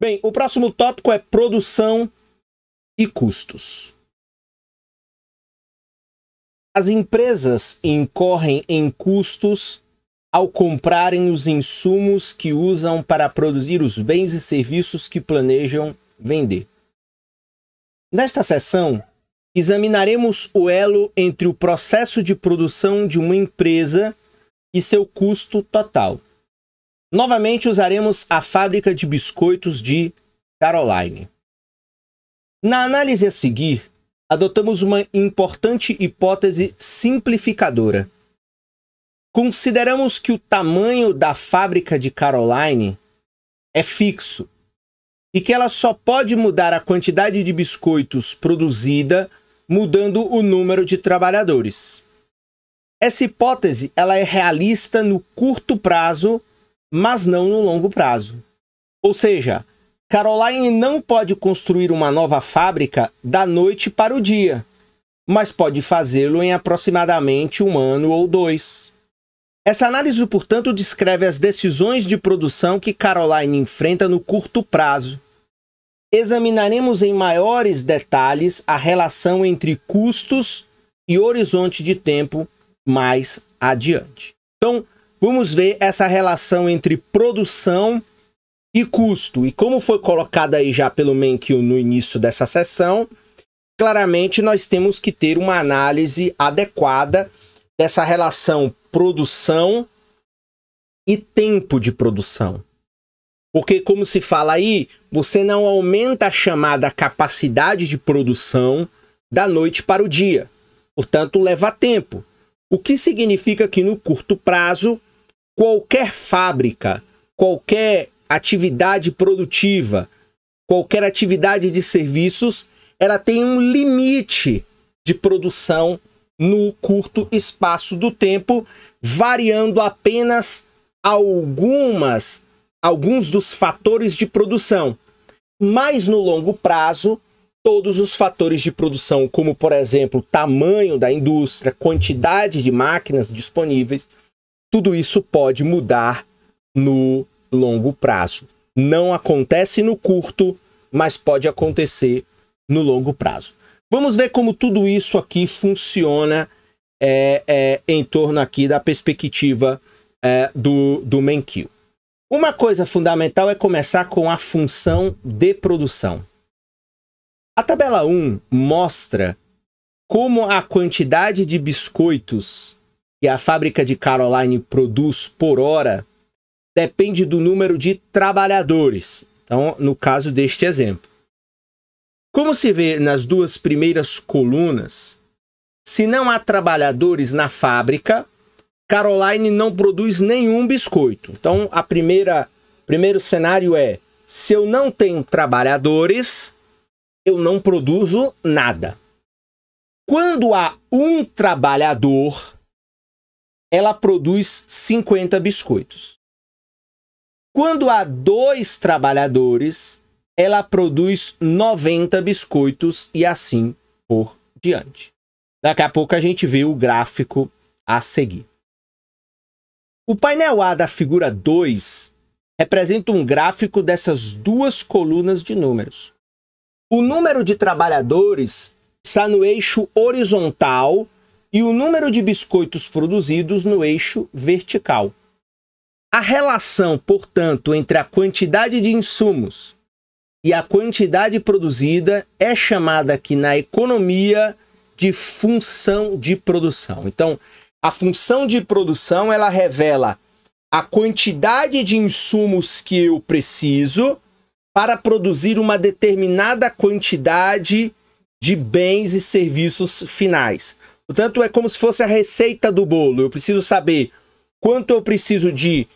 Bem, o próximo tópico é produção e custos. As empresas incorrem em custos ao comprarem os insumos que usam para produzir os bens e serviços que planejam vender. Nesta sessão, examinaremos o elo entre o processo de produção de uma empresa e seu custo total. Novamente usaremos a fábrica de biscoitos de Caroline. Na análise a seguir, adotamos uma importante hipótese simplificadora. Consideramos que o tamanho da fábrica de Caroline é fixo e que ela só pode mudar a quantidade de biscoitos produzida mudando o número de trabalhadores. Essa hipótese ela é realista no curto prazo, mas não no longo prazo. Ou seja, Caroline não pode construir uma nova fábrica da noite para o dia, mas pode fazê-lo em aproximadamente um ano ou dois. Essa análise, portanto, descreve as decisões de produção que Caroline enfrenta no curto prazo. Examinaremos em maiores detalhes a relação entre custos e horizonte de tempo mais adiante. Então, vamos ver essa relação entre produção e custo. E como foi colocado aí já pelo Menkil no início dessa sessão, claramente nós temos que ter uma análise adequada dessa relação produção e tempo de produção. Porque, como se fala aí, você não aumenta a chamada capacidade de produção da noite para o dia. Portanto, leva tempo. O que significa que no curto prazo, qualquer fábrica, qualquer atividade produtiva, qualquer atividade de serviços, ela tem um limite de produção no curto espaço do tempo, variando apenas algumas alguns dos fatores de produção. Mas no longo prazo, todos os fatores de produção, como por exemplo, tamanho da indústria, quantidade de máquinas disponíveis, tudo isso pode mudar no longo prazo. Não acontece no curto, mas pode acontecer no longo prazo. Vamos ver como tudo isso aqui funciona é, é, em torno aqui da perspectiva é, do, do Menkil. Uma coisa fundamental é começar com a função de produção. A tabela 1 mostra como a quantidade de biscoitos que a fábrica de Caroline produz por hora depende do número de trabalhadores. Então, no caso deste exemplo. Como se vê nas duas primeiras colunas, se não há trabalhadores na fábrica, Caroline não produz nenhum biscoito. Então, a primeira primeiro cenário é: se eu não tenho trabalhadores, eu não produzo nada. Quando há um trabalhador, ela produz 50 biscoitos. Quando há dois trabalhadores, ela produz 90 biscoitos e assim por diante. Daqui a pouco a gente vê o gráfico a seguir. O painel A da figura 2 representa um gráfico dessas duas colunas de números. O número de trabalhadores está no eixo horizontal e o número de biscoitos produzidos no eixo vertical. A relação, portanto, entre a quantidade de insumos e a quantidade produzida é chamada aqui na economia de função de produção. Então, a função de produção ela revela a quantidade de insumos que eu preciso para produzir uma determinada quantidade de bens e serviços finais. Portanto, é como se fosse a receita do bolo. Eu preciso saber quanto eu preciso de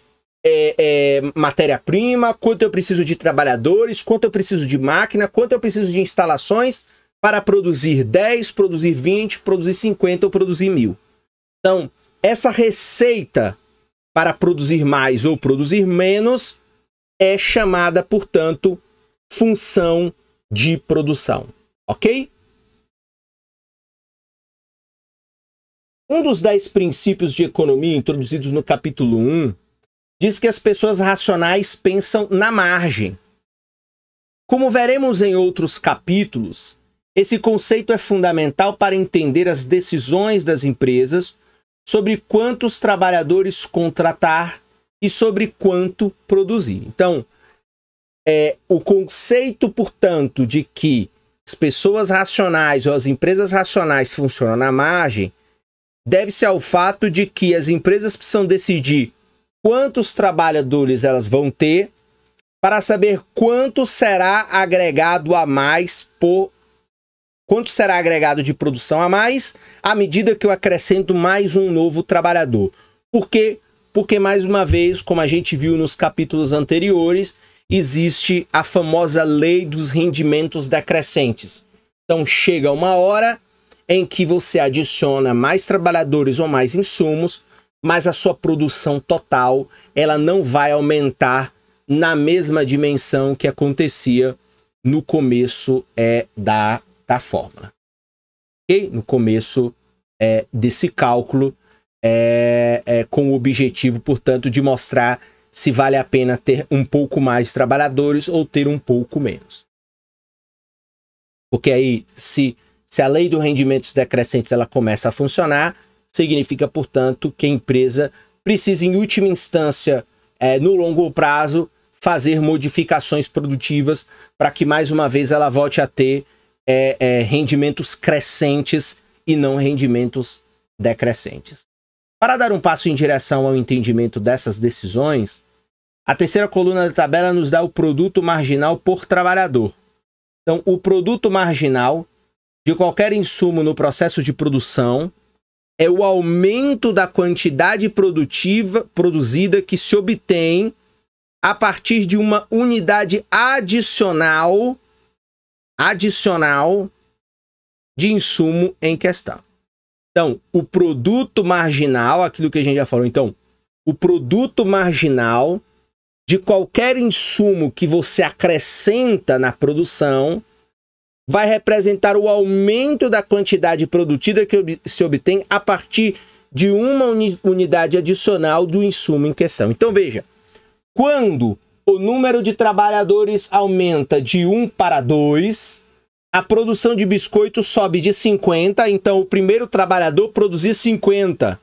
é, é, matéria-prima, quanto eu preciso de trabalhadores, quanto eu preciso de máquina, quanto eu preciso de instalações para produzir 10, produzir 20, produzir 50 ou produzir mil. Então, essa receita para produzir mais ou produzir menos é chamada, portanto, função de produção. Ok? Um dos dez princípios de economia introduzidos no capítulo 1 diz que as pessoas racionais pensam na margem. Como veremos em outros capítulos, esse conceito é fundamental para entender as decisões das empresas sobre quantos trabalhadores contratar e sobre quanto produzir. Então, é, o conceito, portanto, de que as pessoas racionais ou as empresas racionais funcionam na margem deve-se ao fato de que as empresas precisam decidir quantos trabalhadores elas vão ter para saber quanto será agregado a mais por quanto será agregado de produção a mais à medida que eu acrescento mais um novo trabalhador. Por quê? Porque mais uma vez, como a gente viu nos capítulos anteriores, existe a famosa lei dos rendimentos decrescentes. Então chega uma hora em que você adiciona mais trabalhadores ou mais insumos, mas a sua produção total ela não vai aumentar na mesma dimensão que acontecia no começo é da, da fórmula. Okay? No começo é, desse cálculo, é, é, com o objetivo, portanto, de mostrar se vale a pena ter um pouco mais de trabalhadores ou ter um pouco menos. Porque aí, se, se a lei do rendimentos decrescentes ela começa a funcionar, significa, portanto, que a empresa precisa, em última instância, é, no longo prazo, fazer modificações produtivas para que, mais uma vez, ela volte a ter é, é, rendimentos crescentes e não rendimentos decrescentes. Para dar um passo em direção ao entendimento dessas decisões, a terceira coluna da tabela nos dá o produto marginal por trabalhador. Então, o produto marginal de qualquer insumo no processo de produção é o aumento da quantidade produtiva produzida que se obtém a partir de uma unidade adicional adicional de insumo em questão. Então, o produto marginal, aquilo que a gente já falou, então, o produto marginal de qualquer insumo que você acrescenta na produção vai representar o aumento da quantidade produzida que se obtém a partir de uma unidade adicional do insumo em questão. Então veja, quando o número de trabalhadores aumenta de 1 para 2, a produção de biscoito sobe de 50, então o primeiro trabalhador produzir 50.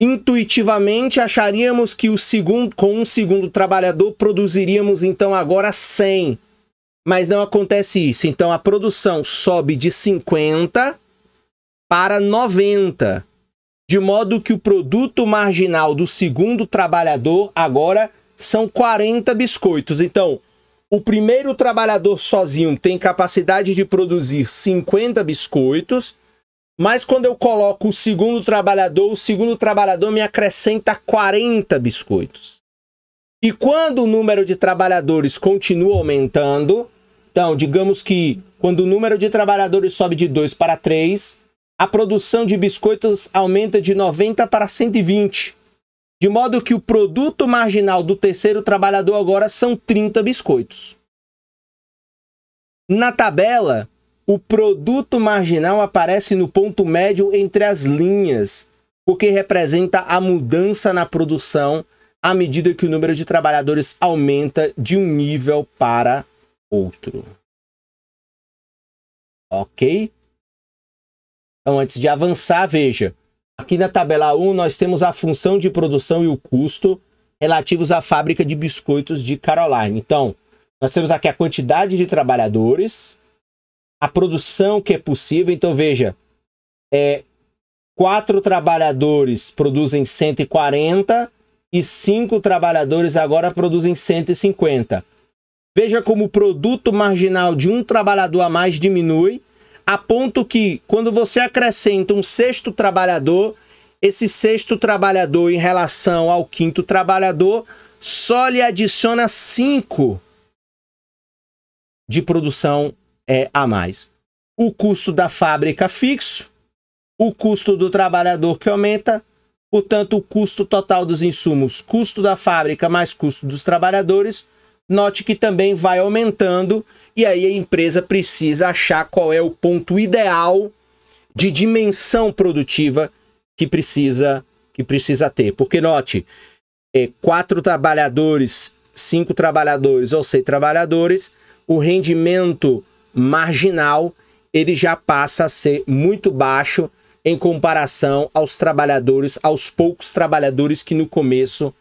Intuitivamente acharíamos que o segundo, com um segundo trabalhador produziríamos então agora 100. Mas não acontece isso. Então a produção sobe de 50 para 90. De modo que o produto marginal do segundo trabalhador agora são 40 biscoitos. Então, o primeiro trabalhador sozinho tem capacidade de produzir 50 biscoitos, mas quando eu coloco o segundo trabalhador, o segundo trabalhador me acrescenta 40 biscoitos. E quando o número de trabalhadores continua aumentando, então, digamos que quando o número de trabalhadores sobe de 2 para 3, a produção de biscoitos aumenta de 90 para 120. De modo que o produto marginal do terceiro trabalhador agora são 30 biscoitos. Na tabela, o produto marginal aparece no ponto médio entre as linhas, porque representa a mudança na produção à medida que o número de trabalhadores aumenta de um nível para outro. Ok? Então, antes de avançar, veja. Aqui na tabela 1, nós temos a função de produção e o custo relativos à fábrica de biscoitos de Caroline. Então, nós temos aqui a quantidade de trabalhadores, a produção que é possível. Então, veja, é, quatro trabalhadores produzem 140 e cinco trabalhadores agora produzem 150. Veja como o produto marginal de um trabalhador a mais diminui a ponto que, quando você acrescenta um sexto trabalhador, esse sexto trabalhador em relação ao quinto trabalhador só lhe adiciona cinco de produção é, a mais. O custo da fábrica fixo, o custo do trabalhador que aumenta, portanto, o custo total dos insumos, custo da fábrica mais custo dos trabalhadores, note que também vai aumentando e aí a empresa precisa achar qual é o ponto ideal de dimensão produtiva que precisa que precisa ter. Porque note, é, quatro trabalhadores cinco trabalhadores ou seis trabalhadores, o rendimento marginal ele já passa a ser muito baixo em comparação aos trabalhadores, aos poucos trabalhadores que no começo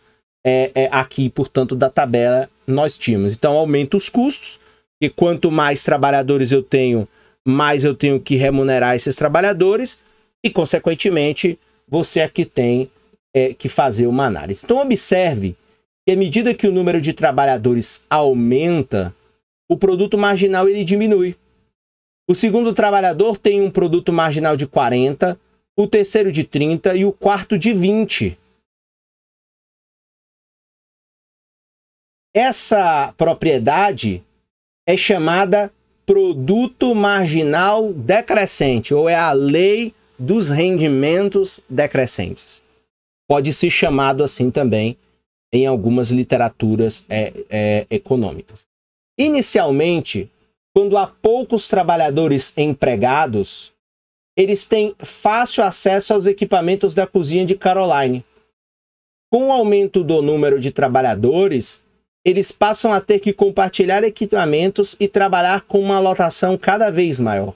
é, é, aqui, portanto, da tabela nós tínhamos. Então aumenta os custos, e quanto mais trabalhadores eu tenho, mais eu tenho que remunerar esses trabalhadores, e consequentemente você aqui tem é, que fazer uma análise. Então observe que à medida que o número de trabalhadores aumenta, o produto marginal ele diminui. O segundo trabalhador tem um produto marginal de 40, o terceiro de 30 e o quarto de 20. Essa propriedade é chamada produto marginal decrescente, ou é a lei dos rendimentos decrescentes. Pode ser chamado assim também em algumas literaturas é, é, econômicas. Inicialmente, quando há poucos trabalhadores empregados, eles têm fácil acesso aos equipamentos da cozinha de Caroline. Com o aumento do número de trabalhadores, eles passam a ter que compartilhar equipamentos e trabalhar com uma lotação cada vez maior.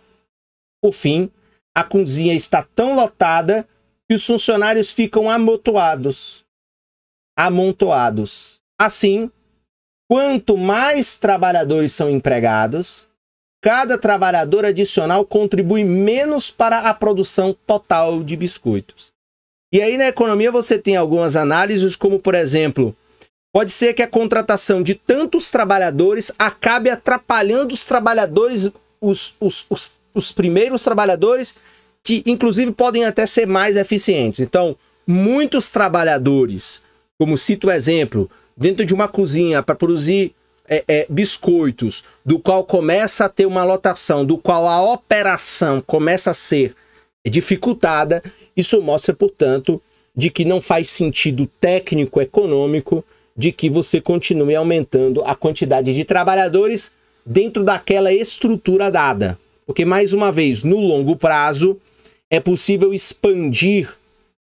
Por fim, a cozinha está tão lotada que os funcionários ficam amontoados. Amontoados. Assim, quanto mais trabalhadores são empregados, cada trabalhador adicional contribui menos para a produção total de biscoitos. E aí na economia você tem algumas análises, como por exemplo, Pode ser que a contratação de tantos trabalhadores acabe atrapalhando os trabalhadores, os, os, os, os primeiros trabalhadores, que inclusive podem até ser mais eficientes. Então, muitos trabalhadores, como cito o exemplo, dentro de uma cozinha para produzir é, é, biscoitos, do qual começa a ter uma lotação, do qual a operação começa a ser dificultada, isso mostra, portanto, de que não faz sentido técnico econômico de que você continue aumentando a quantidade de trabalhadores dentro daquela estrutura dada. Porque, mais uma vez, no longo prazo, é possível expandir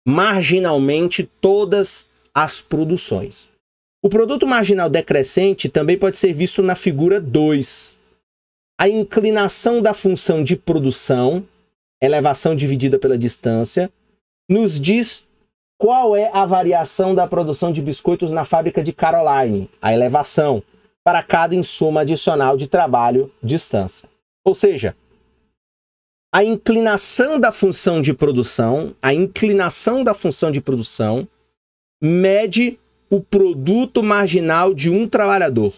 marginalmente todas as produções. O produto marginal decrescente também pode ser visto na figura 2. A inclinação da função de produção, elevação dividida pela distância, nos diz qual é a variação da produção de biscoitos na fábrica de Caroline? A elevação para cada insumo adicional de trabalho distância. Ou seja, a inclinação da função de produção, a inclinação da função de produção mede o produto marginal de um trabalhador.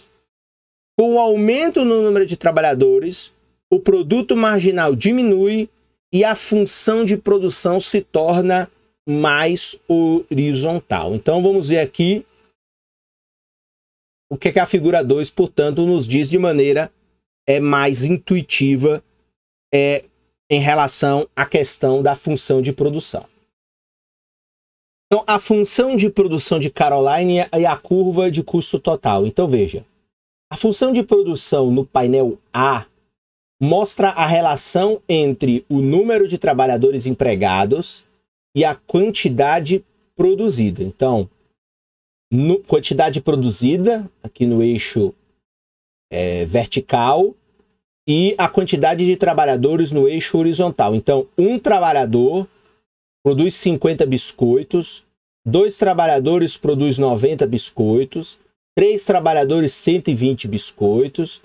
Com o aumento no número de trabalhadores, o produto marginal diminui e a função de produção se torna mais horizontal. Então vamos ver aqui o que, é que a figura 2, portanto, nos diz de maneira é mais intuitiva é, em relação à questão da função de produção. Então, a função de produção de Caroline é a curva de custo total. Então, veja, a função de produção no painel A mostra a relação entre o número de trabalhadores empregados e a quantidade produzida. Então, no, quantidade produzida aqui no eixo é, vertical e a quantidade de trabalhadores no eixo horizontal. Então, um trabalhador produz 50 biscoitos, dois trabalhadores produz 90 biscoitos, três trabalhadores 120 biscoitos,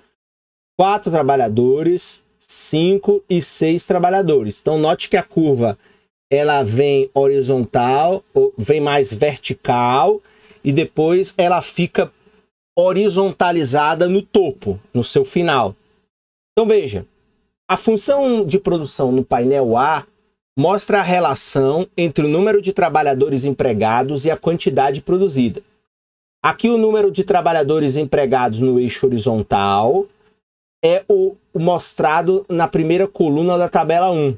quatro trabalhadores, cinco e seis trabalhadores. Então, note que a curva ela vem horizontal, vem mais vertical e depois ela fica horizontalizada no topo, no seu final. Então veja, a função de produção no painel A mostra a relação entre o número de trabalhadores empregados e a quantidade produzida. Aqui o número de trabalhadores empregados no eixo horizontal é o mostrado na primeira coluna da tabela 1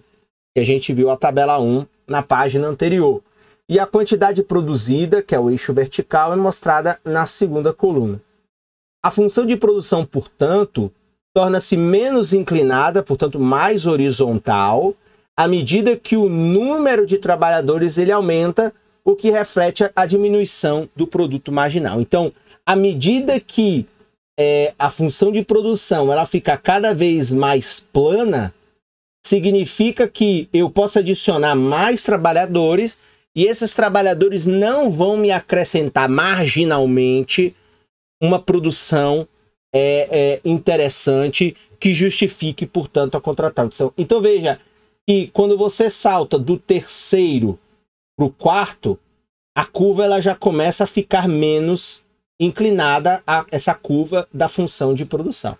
que a gente viu a tabela 1 na página anterior. E a quantidade produzida, que é o eixo vertical, é mostrada na segunda coluna. A função de produção, portanto, torna-se menos inclinada, portanto, mais horizontal, à medida que o número de trabalhadores ele aumenta, o que reflete a diminuição do produto marginal. Então, à medida que é, a função de produção ela fica cada vez mais plana, significa que eu posso adicionar mais trabalhadores e esses trabalhadores não vão me acrescentar marginalmente uma produção é, é, interessante que justifique, portanto, a contratação. Então veja que quando você salta do terceiro para o quarto, a curva ela já começa a ficar menos inclinada a essa curva da função de produção.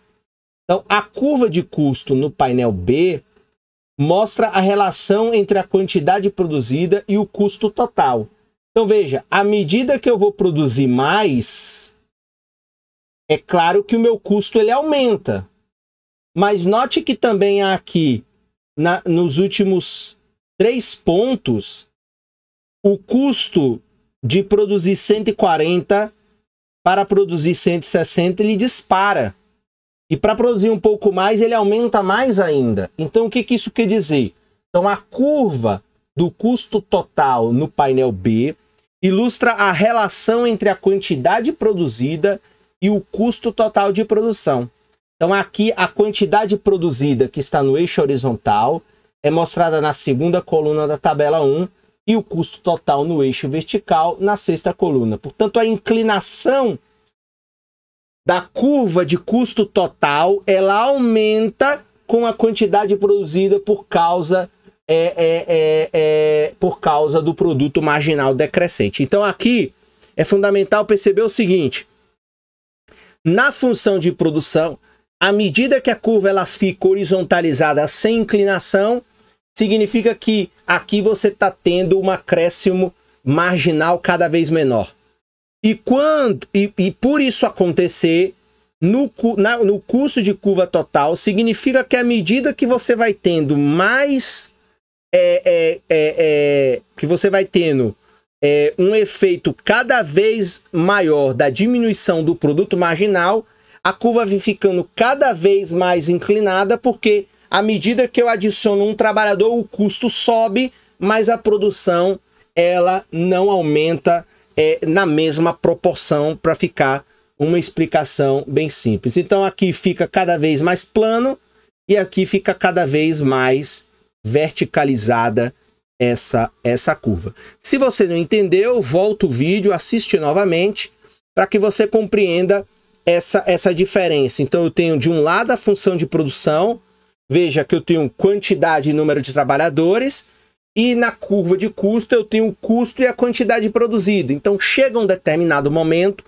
Então, a curva de custo no painel B mostra a relação entre a quantidade produzida e o custo total. Então, veja, à medida que eu vou produzir mais, é claro que o meu custo ele aumenta. Mas note que também aqui, na, nos últimos três pontos, o custo de produzir 140 para produzir 160 ele dispara. E para produzir um pouco mais, ele aumenta mais ainda. Então, o que, que isso quer dizer? Então, a curva do custo total no painel B ilustra a relação entre a quantidade produzida e o custo total de produção. Então, aqui a quantidade produzida que está no eixo horizontal é mostrada na segunda coluna da tabela 1 e o custo total no eixo vertical na sexta coluna. Portanto, a inclinação da curva de custo total ela aumenta com a quantidade produzida por causa é, é, é, é, por causa do produto marginal decrescente. Então aqui é fundamental perceber o seguinte: na função de produção, à medida que a curva ela fica horizontalizada sem inclinação, significa que aqui você está tendo um acréscimo marginal cada vez menor. E quando e, e por isso acontecer no, na, no custo de curva total, significa que à medida que você vai tendo mais é, é, é, é que você vai tendo é, um efeito cada vez maior da diminuição do produto marginal, a curva vai ficando cada vez mais inclinada, porque à medida que eu adiciono um trabalhador, o custo sobe, mas a produção ela não aumenta é, na mesma proporção para ficar uma explicação bem simples. Então aqui fica cada vez mais plano e aqui fica cada vez mais verticalizada essa essa curva. Se você não entendeu, volta o vídeo, assiste novamente para que você compreenda essa essa diferença. Então eu tenho de um lado a função de produção, Veja que eu tenho quantidade e número de trabalhadores e na curva de custo eu tenho o custo e a quantidade produzida. Então chega um determinado momento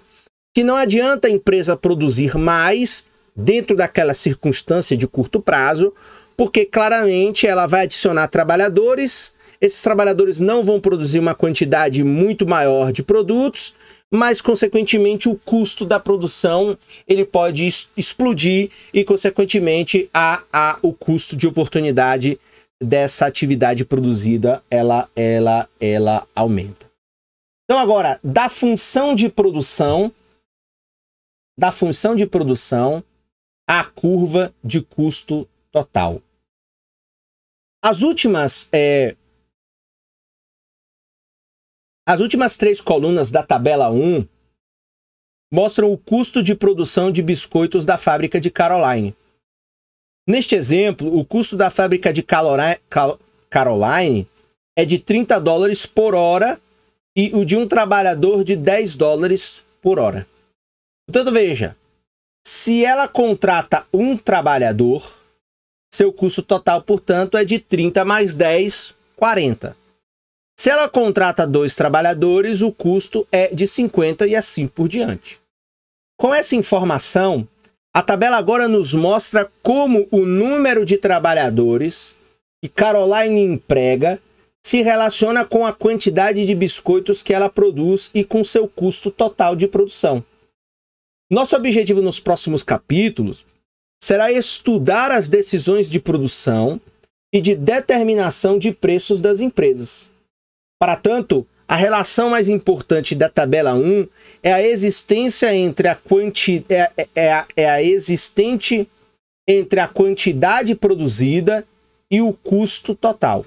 que não adianta a empresa produzir mais dentro daquela circunstância de curto prazo, porque claramente ela vai adicionar trabalhadores, esses trabalhadores não vão produzir uma quantidade muito maior de produtos mas consequentemente o custo da produção ele pode explodir e consequentemente a, a o custo de oportunidade dessa atividade produzida ela ela ela aumenta. Então agora da função de produção da função de produção a curva de custo total. As últimas é, as últimas três colunas da tabela 1 mostram o custo de produção de biscoitos da fábrica de Caroline. Neste exemplo, o custo da fábrica de Caroline é de 30 dólares por hora e o de um trabalhador de 10 dólares por hora. Portanto, veja, se ela contrata um trabalhador, seu custo total, portanto, é de 30 mais 10, 40. Se ela contrata dois trabalhadores, o custo é de 50 e assim por diante. Com essa informação, a tabela agora nos mostra como o número de trabalhadores que Caroline emprega se relaciona com a quantidade de biscoitos que ela produz e com seu custo total de produção. Nosso objetivo nos próximos capítulos será estudar as decisões de produção e de determinação de preços das empresas. Para tanto, a relação mais importante da tabela 1 é a existência entre a quanti... é, é, é, a, é a existente entre a quantidade produzida e o custo total.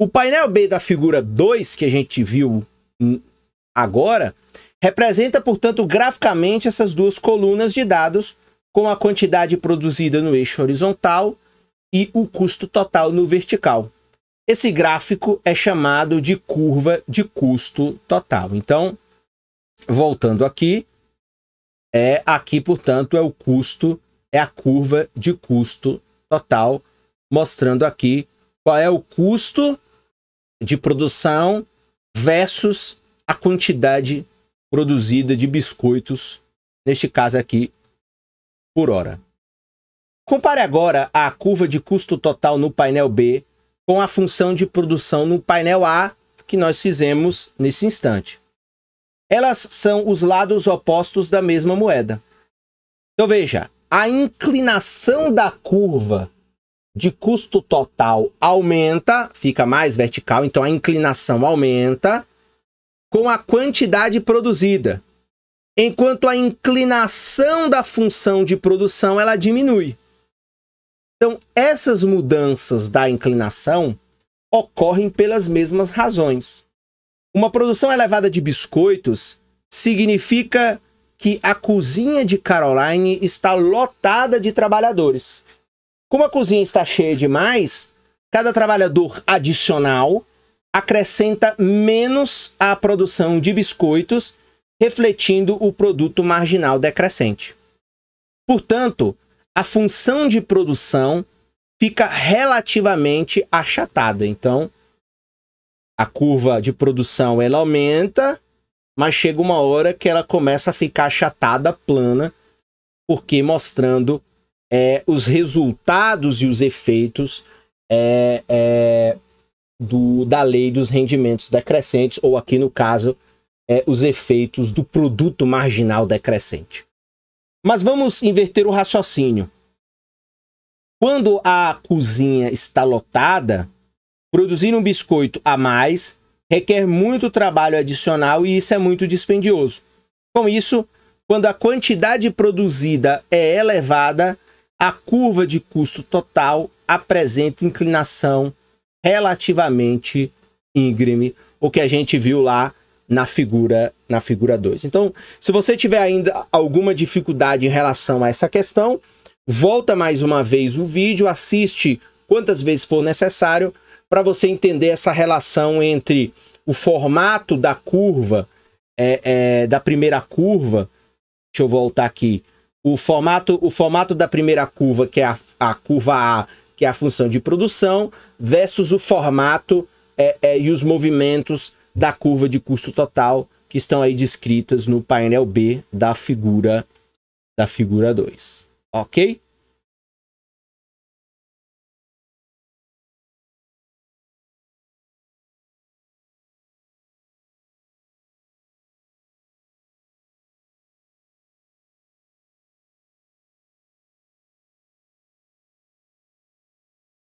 O painel B da figura 2 que a gente viu agora Representa, portanto, graficamente essas duas colunas de dados com a quantidade produzida no eixo horizontal e o custo total no vertical. Esse gráfico é chamado de curva de custo total. Então, voltando aqui, é aqui, portanto, é o custo, é a curva de custo total, mostrando aqui qual é o custo de produção versus a quantidade produzida de biscoitos, neste caso aqui, por hora. Compare agora a curva de custo total no painel B com a função de produção no painel A que nós fizemos nesse instante. Elas são os lados opostos da mesma moeda. Então veja, a inclinação da curva de custo total aumenta, fica mais vertical, então a inclinação aumenta, com a quantidade produzida, enquanto a inclinação da função de produção ela diminui. Então, essas mudanças da inclinação ocorrem pelas mesmas razões. Uma produção elevada de biscoitos significa que a cozinha de Caroline está lotada de trabalhadores. Como a cozinha está cheia demais, cada trabalhador adicional acrescenta menos à produção de biscoitos, refletindo o produto marginal decrescente. Portanto, a função de produção fica relativamente achatada. Então, a curva de produção ela aumenta, mas chega uma hora que ela começa a ficar achatada, plana, porque mostrando é, os resultados e os efeitos é, é, do, da lei dos rendimentos decrescentes, ou aqui no caso, é, os efeitos do produto marginal decrescente. Mas vamos inverter o raciocínio. Quando a cozinha está lotada, produzir um biscoito a mais requer muito trabalho adicional e isso é muito dispendioso. Com isso, quando a quantidade produzida é elevada, a curva de custo total apresenta inclinação relativamente íngreme, o que a gente viu lá na figura na figura 2. Então, se você tiver ainda alguma dificuldade em relação a essa questão, volta mais uma vez o vídeo, assiste quantas vezes for necessário para você entender essa relação entre o formato da curva, é, é, da primeira curva. Deixa eu voltar aqui. O formato, o formato da primeira curva, que é a, a curva A, que é a função de produção, versus o formato é, é, e os movimentos da curva de custo total que estão aí descritas no painel B da figura da figura 2. Ok?